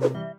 you